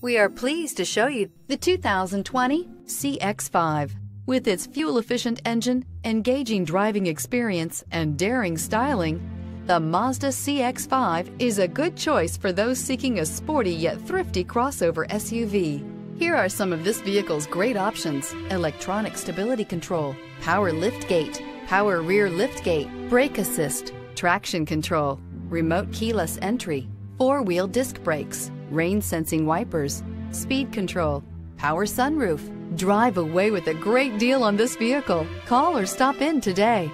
We are pleased to show you the 2020 CX-5. With its fuel-efficient engine, engaging driving experience, and daring styling, the Mazda CX-5 is a good choice for those seeking a sporty yet thrifty crossover SUV. Here are some of this vehicle's great options. Electronic stability control, power lift gate, power rear lift gate, brake assist, traction control, remote keyless entry, four-wheel disc brakes, rain sensing wipers, speed control, power sunroof. Drive away with a great deal on this vehicle. Call or stop in today.